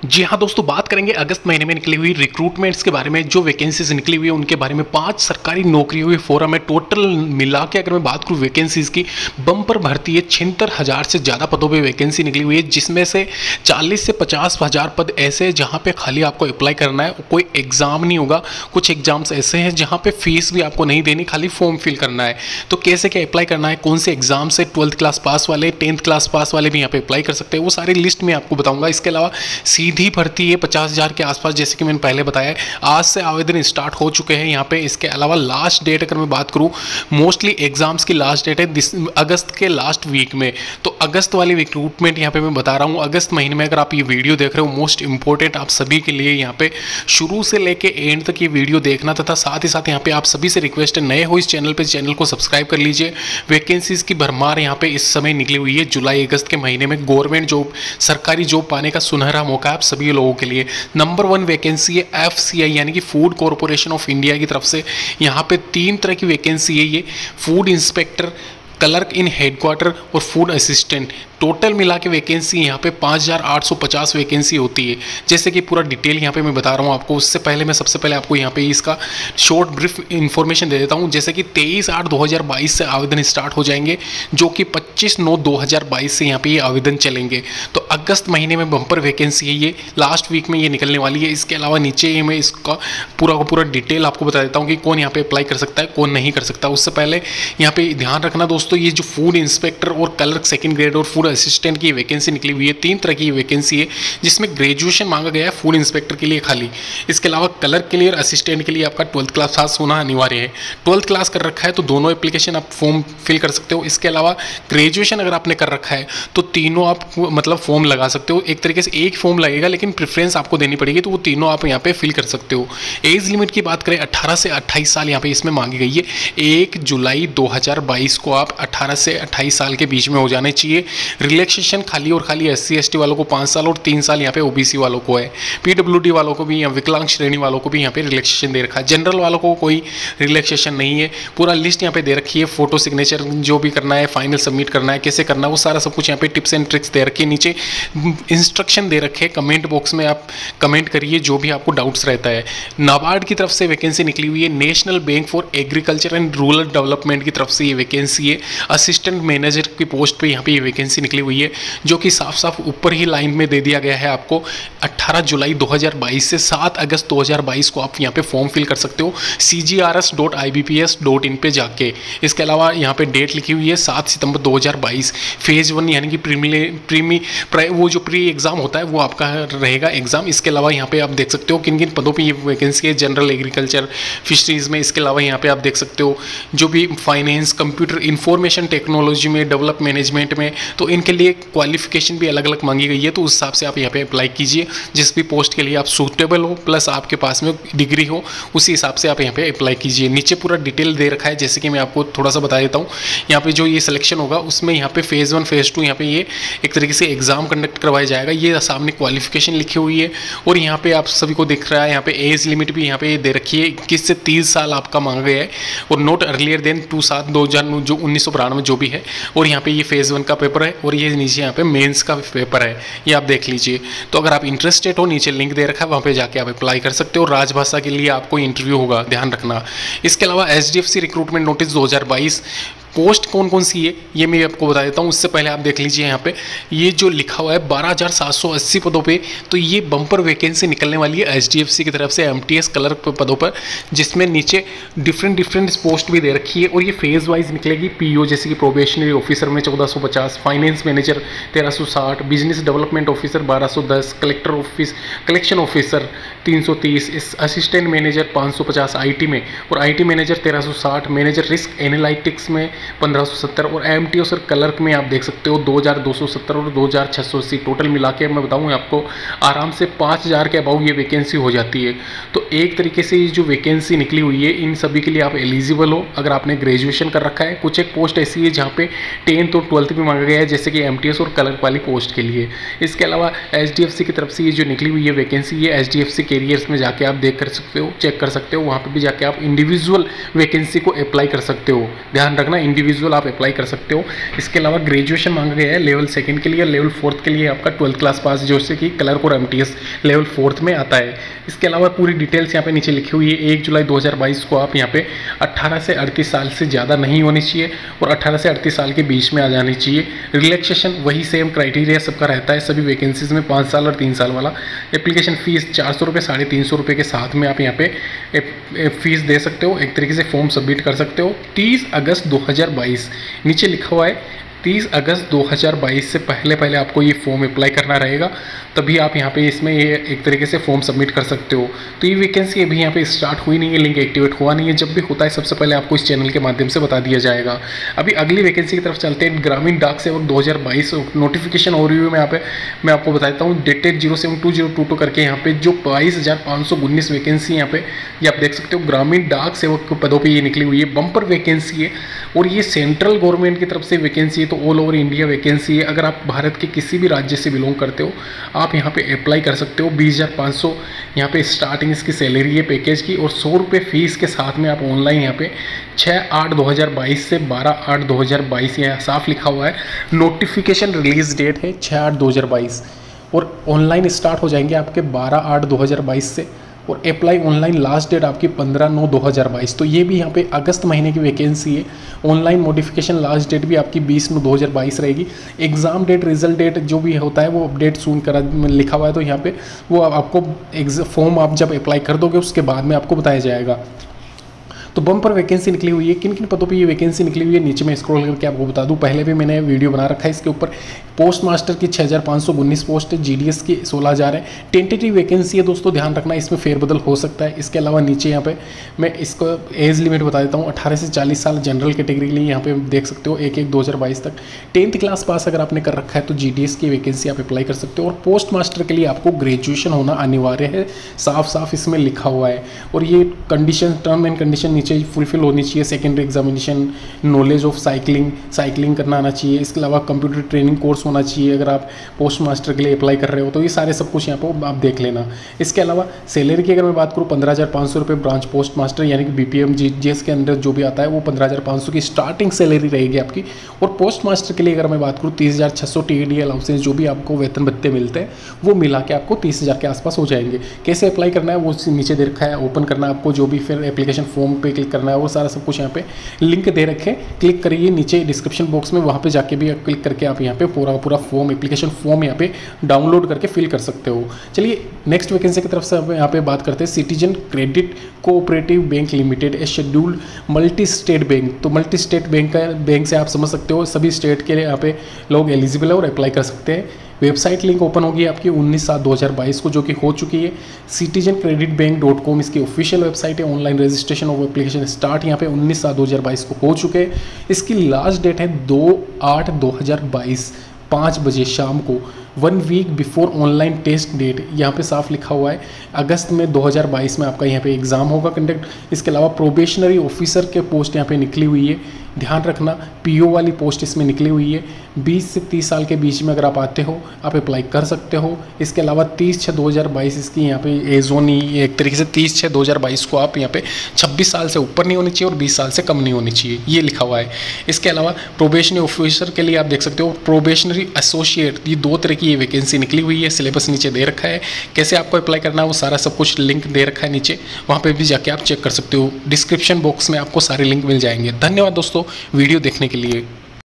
जी हाँ दोस्तों, बात करेंगे अगस्त महीने में निकली हुई रिक्रूटमेंट्स के बारे में। जो वैकेंसीज निकली हुई है, उनके बारे में पाँच सरकारी नौकरी हुई फोरम है टोटल मिला के अगर मैं बात करूँ वैकेंसीज की बम्पर भर्ती है छिहत्तर हज़ार से ज़्यादा पदों पे वैकेंसी निकली हुई है, जिसमें से 40 से पचास हज़ार पद ऐसे हैं जहाँ पे खाली आपको अप्लाई करना है। कोई एग्ज़ाम नहीं होगा, कुछ एग्ज़ाम्स ऐसे हैं जहाँ पे फ़ीस भी आपको नहीं देनी, खाली फॉर्म फिल करना है। तो कैसे क्या अप्लाई करना है, कौन से एग्ज़ाम से ट्वेल्थ क्लास पास वाले टेंथ क्लास पास वाले भी यहाँ पे अप्लाई कर सकते हैं, वो सारी लिस्ट में आपको बताऊँगा। इसके अलावा सीधी भर्ती है पचास हज़ार के आसपास, जैसे कि मैंने पहले बताया आज से आवेदन स्टार्ट हो चुके हैं यहाँ पे। इसके अलावा लास्ट डेट अगर मैं बात करूँ मोस्टली एग्ज़ाम्स की लास्ट डेट है अगस्त के लास्ट वीक में। तो अगस्त वाली रिक्रूटमेंट यहाँ पे मैं बता रहा हूँ। अगस्त महीने में अगर आप ये वीडियो देख रहे हो मोस्ट इंपॉर्टेंट आप सभी के लिए यहाँ पे शुरू से लेके एंड तक ये वीडियो देखना तथा साथ ही साथ यहाँ पे आप सभी से रिक्वेस्ट है नए हो इस चैनल पर चैनल को सब्सक्राइब कर लीजिए। वैकेंसीज की भरमार यहाँ पे इस समय निकली हुई है। जुलाई, अगस्त के महीने में गवर्नमेंट जॉब सरकारी जॉब पाने का सुनहरा मौका आप सभी लोगों के लिए नंबर वन वैकेंसी है एफ़ यानी कि फ़ूड कॉरपोरेशन ऑफ़ इंडिया की तरफ़ से। यहाँ पे तीन तरह की वैकेंसी है ये। Food inspector clerk in headquarter और फ़ूड असिस्टेंट टोटल मिला के वैकेंसी यहाँ पे 5,850 वैकेंसी होती है। जैसे कि पूरा डिटेल यहाँ पे मैं बता रहा हूँ आपको उससे पहले मैं सबसे पहले आपको यहाँ पे इसका शॉर्ट ब्रीफ इन्फॉर्मेशन दे देता हूँ। जैसे कि 23 आठ 2022 से आवेदन स्टार्ट हो जाएँगे जो कि 25 नौ 2022 से यहाँ पे ये आवेदन चलेंगे। तो अगस्त महीने में बम्पर वैकेंसी है ये लास्ट वीक में ये निकलने वाली है। इसके अलावा नीचे मैं इसका पूरा का पूरा डिटेल आपको बता देता हूँ कि कौन यहाँ पे अप्लाई कर सकता है कौन नहीं कर सकता। उससे पहले यहाँ पर ध्यान रखना दोस्तों ये जो फ़ूड इंस्पेक्टर और कलर सेकेंड ग्रेड और फ़ूड असिस्टेंट की वैकेंसी निकली हुई है, तीन तरह की वैकेंसी है, जिसमें ग्रेजुएशन मांगा गया है फ़ूड इंस्पेक्टर के लिए खाली। इसके अलावा क्लर्क के लिए और असिस्टेंट के लिए आपका ट्वेल्थ क्लास पास होना अनिवार्य है। ट्वेल्थ क्लास कर रखा है तो दोनों एप्लीकेशन आप फॉर्म फिल कर सकते हो। इसके अलावा ग्रेजुएशन अगर आपने कर रखा है तो तीनों आप मतलब फॉर्म लगा सकते हो। एक तरीके से एक फॉर्म लगेगा, लेकिन प्रेफरेंस आपको देनी पड़ेगी तो वो तीनों आप यहाँ पे फिल कर सकते हो। एज लिमिट की बात करें 18 से 28 साल यहाँ पे इसमें मांगी गई है। एक जुलाई 2022 को आप 18 से 28 साल के बीच में हो जाने चाहिए। रिलैक्सेशन खाली और खाली एस सी वालों को पाँच साल और तीन साल यहाँ पे ओबीसी वालों को है। पीडब्ल्यूडी वालों को भी या विकलांग श्रेणी वालों को भी यहाँ पे रिलैक्सेशन दे रखा है। जनरल वालों को कोई रिलैक्सेशन नहीं है। पूरा लिस्ट यहाँ पे दे रखी है। फ़ोटो सिग्नेचर जो भी करना है फाइनल सबमिट करना है, कैसे करना है, वो सारा सब कुछ यहाँ पे टिप्स एंड ट्रिक्स दे रखे नीचे इंस्ट्रक्शन दे रखे कमेंट बॉक्स में आप कमेंट करिए, जो भी आपको डाउट्स रहता है। नाबार्ड की तरफ़ से वैकेंसी निकली हुई है। National bank for agriculture and rural development की तरफ़ से ये वैकेंसी है। असिस्टेंट मैनेजर की पोस्ट पर यहाँ पे ये वैकेंसी निकली हुई है, जो कि साफ़ साफ़ ऊपर ही लाइन में दे दिया गया है आपको। 18 जुलाई 2022 से 7 अगस्त 2022 को आप यहाँ पे फॉर्म फिल कर सकते हो। C G R S dot I B P S dot in पे जाके। इसके अलावा यहाँ पे डेट लिखी हुई है सात सितंबर 2022 फ़ेज़ वन यानी कि प्रीमी प्रीमी वो जो प्री एग्ज़ाम होता है, वो आपका रहेगा एग्ज़ाम इसके अलावा यहाँ पे आप देख सकते हो किन किन पदों पर ये वैकेंसी है जनरल एग्रीकल्चर फिशरीज़ में। इसके अलावा यहाँ पे आप देख सकते हो जो भी फाइनेंस कंप्यूटर इंफॉर्मेशन टेक्नोलॉजी में डेवलप मैनेजमेंट में। तो इनके लिए क्वालिफिकेशन भी अलग अलग मांगी गई है तो उस हिसाब से आप यहाँ पे अप्लाई कीजिए। जिस भी पोस्ट के लिए आप सूटेबल हो प्लस आपके पास में डिग्री हो, उसी हिसाब से आप यहाँ पे अप्लाई कीजिए। नीचे पूरा डिटेल दे रखा है, जैसे कि मैं आपको थोड़ा सा बता देता हूँ। यहाँ पे जो ये सिलेक्शन होगा, उसमें यहाँ पे फ़ेज़ वन फ़ेज़ टू यहाँ पे ये एक तरीके से एग्ज़ाम कंडक्ट करवाया जाएगा। ये सामने क्वालिफिकेशन लिखी हुई है, और यहाँ पे आप सभी को दिख रहा है, यहाँ पे एज लिमिट भी यहाँ पे दे रखी है। इक्कीस से तीस साल आपका मांगा गया है, और नोट अर्लियर देन टू सात दो हज़ार जो उन्नीस जो भी है, और यहाँ पे ये फ़ेज़ वन का पेपर है और ये नीचे यहाँ पे मेंस का पेपर है, ये आप देख लीजिए। तो अगर आप इंटरेस्टेड हो, नीचे लिंक दे रखा है, वहाँ पे जाके आप अप्लाई कर सकते हो राजभाषा के लिए आपको इंटरव्यू होगा, ध्यान रखना। इसके अलावा एच रिक्रूटमेंट नोटिस 2022 पोस्ट कौन कौन सी है, ये मैं आपको बता देता हूँ, उससे पहले आप देख लीजिए यहाँ पे। ये जो लिखा हुआ है, बारह हज़ार सात सौ अस्सी पदों पे तो ये बम्पर वैकेंसी निकलने वाली है एच की तरफ़ से एम टी क्लर्क पदों पर, जिसमें नीचे डिफरेंट डिफरेंट पोस्ट भी दे रखी है, और ये फ़ेज़ वाइज निकलेगी पीओ जैसे कि प्रोबेशनरी ऑफिसर में चौदह फाइनेंस मैनेजर तेरह बिज़नेस डेवलपमेंट ऑफिसर बारह कलेक्टर ऑफ़िस कलेक्शन ऑफिसर तीन असिस्टेंट मैनेजर पाँच आईटी में, और आईटी मैनेजर तेरह मैनेजर रिस्क एनालिटिक्स में 1570 और एम टी सर क्लर्क में आप देख सकते हो 2270 और 2680 टोटल मिला के मैं बताऊँ आपको आराम से 5000 के अबाउ ये वैकेंसी हो जाती है। तो एक तरीके से ये जो वैकेंसी निकली हुई है, इन सभी के लिए आप एलिजिबल हो, अगर आपने ग्रेजुएशन कर रखा है। कुछ एक पोस्ट ऐसी है जहाँ पे टेंथ और ट्वेल्थ भी मांगा गया है, जैसे कि एमटीएस और क्लर्क वाली पोस्ट के लिए। इसके अलावा HDFC की तरफ़ से ये जो निकली हुई है वैकेंसी ये एच डी में जाके आप देख कर सकते हो चेक कर सकते हो। वहाँ पर भी जाके आप इंडिविजुअल वैकेंसी को अप्लाई कर सकते हो। ध्यान रखना इंडिविजुअल आप अप्लाई कर सकते हो। इसके अलावा ग्रेजुएशन मांगा गया है लेवल सेकंड के लिए लेवल फोर्थ के लिए आपका ट्वेल्थ क्लास पास जो से कि clerk core M level fourth में आता है। इसके अलावा पूरी डिटेल्स यहाँ पे नीचे लिखी हुई है। एक जुलाई 2022 को आप यहाँ पे 18 से 38 साल से ज़्यादा नहीं होनी चाहिए और 18 से 38 साल के बीच में आ जानी चाहिए। रिलैक्सेशन वही सेम क्राइटेरिया सबका रहता है। सभी वैकेंसीज में पाँच साल और तीन साल वाला। एप्लीकेशन फ़ीस चार सौ रुपये, साढ़े तीन सौ रुपये के साथ में आप यहाँ पे फ़ीस दे सकते हो। एक तरीके से फॉर्म सबमिट कर सकते हो। तीस अगस्त दो नीचे लिखा हुआ है 30 अगस्त 2022 से पहले पहले आपको ये फॉर्म अप्लाई करना रहेगा, तभी आप यहाँ पे इसमें ये एक तरीके से फॉर्म सबमिट कर सकते हो। तो ये वैकेंसी अभी यहाँ पे स्टार्ट हुई नहीं है लिंक एक्टिवेट हुआ नहीं है। जब भी होता है, सबसे पहले आपको इस चैनल के माध्यम से बता दिया जाएगा। अभी अगली वैकेंसी की तरफ़ चलते हैं, ग्रामीण डाक सेवक दो हज़ार बाईस नोटिफिकेशन ओवरव्यू में यहाँ पे मैं आपको बताता हूँ dated zero seven two zero two two करके यहाँ पे जो बाईस हज़ार पाँच सौ उन्नीस वैकेंसी यहाँ पे ये आप देख सकते हो, ग्रामीण डाक सेवक के पदों पर ये निकली हुई है बम्पर वैकेंसी है। और ये सेंट्रल गवर्नमेंट की तरफ़ से वैकेंसी तो ऑल ओवर इंडिया वैकेंसी है। अगर आप भारत के किसी भी राज्य से बिलोंग करते हो, आप यहाँ पे अप्लाई कर सकते हो। बीस हज़ार पाँच सौ यहाँ पर स्टार्टिंग इसकी सैलरी है पैकेज की और सौ रुपये फ़ीस के साथ में आप ऑनलाइन यहाँ पे छः आठ दो हज़ार बाईस से बारह आठ दो हज़ार बाईस यहाँ साफ़ लिखा हुआ है। नोटिफिकेशन रिलीज़ डेट है छः आठ दो हज़ार बाईस। और ऑनलाइन स्टार्ट हो जाएँगे आपके बारह आठ दो हज़ार बाईस से। और अप्लाई ऑनलाइन लास्ट डेट आपकी पंद्रह नौ दो हज़ार बाईस। तो ये भी यहाँ पे अगस्त महीने की वैकेंसी है। ऑनलाइन मॉडिफिकेशन लास्ट डेट भी आपकी बीस नौ दो हज़ार बाईस रहेगी। एग्ज़ाम डेट रिज़ल्ट डेट जो भी होता है, वो अपडेट सुन करा लिखा हुआ है। तो यहाँ पे वो आपको फॉर्म आप जब अप्लाई कर दोगे, उसके बाद में आपको बताया जाएगा। तो बम पर वैकेंसी निकली हुई है। किन किन पदों पे ये वैकेंसी निकली हुई है? नीचे में स्क्रॉल करके आपको बता दूँ। पहले भी मैंने वीडियो बना रखा है इसके ऊपर। पोस्ट मास्टर की छः हज़ार पाँच सौ उन्नीस पोस्ट है जी डी एस की सोलह हज़ार है। टेंटेटिव वैकेंसी है दोस्तों, ध्यान रखना, इसमें फेरबदल हो सकता है। इसके अलावा नीचे यहाँ पे मैं इसको एज लिमिट बता देता हूँ, अठारह से चालीस साल जनरल कैटेगरी के लिए यहाँ पे देख सकते हो, एक एक दो हज़ार बाईस तक। टेंथ क्लास पास अगर आपने कर रखा है तो जी डी एस की वैकेंसी आप अप्लाई कर सकते हो। और पोस्ट मास्टर के लिए आपको ग्रेजुएशन होना अनिवार्य है साफ़ साफ़ इसमें लिखा हुआ है। और ये कंडीशन टर्म एंड कंडीशन नीचे फुलफिल होनी चाहिए। Secondary examination knowledge of cycling cycling करना आना चाहिए। इसके अलावा कंप्यूटर ट्रेनिंग कोर्स होना चाहिए, अगर आप पोस्ट मास्टर के लिए अप्लाई कर रहे हो तो ये सारे सब कुछ यहाँ पर आप देख लेना। इसके अलावा सैलरी की अगर मैं बात करूँ, पंद्रह हज़ार सौ ब्रांच पोस्ट मास्टर यानी कि बी पी एम के अंदर जो भी आता है, वो पंद्रह हज़ार सौ की स्टार्टिंग सैलरी रहेगी आपकी। और पोस्ट मास्टर के लिए अगर मैं बात करूँ, तीस हज़ार छः सौ जो भी आपको वेतन भत्ते मिलते हैं, वो मिला के आपको तीस हज़ार के आसपास हो जाएँगे। कैसे अप्लाई करना है, वो नीचे दे रखा है ओपन करना है आपको, जो भी फिर एप्लीकेशन फॉर्म पे क्लिक करना है, वो सारा सब कुछ यहाँ पे लिंक दे रखे क्लिक करिए, नीचे डिस्क्रिप्शन बॉक्स में वहाँ पे जाके भी क्लिक करके आप यहाँ पे पूरा पूरा फॉर्म एप्लीकेशन फॉर्म यहाँ पे डाउनलोड करके फिल कर सकते हो। चलिए नेक्स्ट वैकेंसी की तरफ़ से हम यहाँ पे बात करते हैं। Citizen credit cooperative bank limited a scheduled multi state bank तो मल्टी स्टेट बैंक का बैंक से आप समझ सकते हो, सभी स्टेट के लिए यहाँ पे लोग एलिजिबल है और अप्लाई कर सकते हैं। वेबसाइट लिंक ओपन होगी आपकी उन्नीस सात दो हज़ार बाईस को, जो कि हो चुकी है। Citizen credit bank dot com इसकी ऑफिशियल वेबसाइट है। Online registration of application start यहाँ पे उन्नीस सात दो हज़ार बाईस को हो चुके हैं। इसकी लास्ट डेट है दो आठ दो हज़ार बाईस, पाँच बजे शाम को। One week before online test date यहाँ पे साफ़ लिखा हुआ है, अगस्त में 2022 में आपका यहाँ पे एग्ज़ाम होगा कंडक्ट इसके अलावा प्रोबेशनरी ऑफिसर के पोस्ट यहाँ पे निकली हुई है। ध्यान रखना पीओ वाली पोस्ट इसमें निकली हुई है। 20 से 30 साल के बीच में अगर आप आते हो, आप अप्लाई कर सकते हो। इसके अलावा 30 छः 2022 इसकी यहाँ पे एज होनी, एक तरीके से 30 छः 2022 को आप यहाँ पे 26 साल से ऊपर नहीं होनी चाहिए और 20 साल से कम नहीं होनी चाहिए। ये लिखा हुआ है। इसके अलावा प्रोबेशनरी ऑफिसर के लिए आप देख सकते हो प्रोबेशनरी एसोसिएट ये दो तरह की ये वैकेंसी निकली हुई है सिलेबस नीचे दे रखा है। कैसे आपको अप्लाई करना है, वो सारा सब कुछ लिंक दे रखा है नीचे। वहाँ पर भी जाके आप चेक कर सकते हो। डिस्क्रिप्शन बॉक्स में आपको सारे लिंक मिल जाएँगे। धन्यवाद दोस्तों वीडियो देखने के लिए।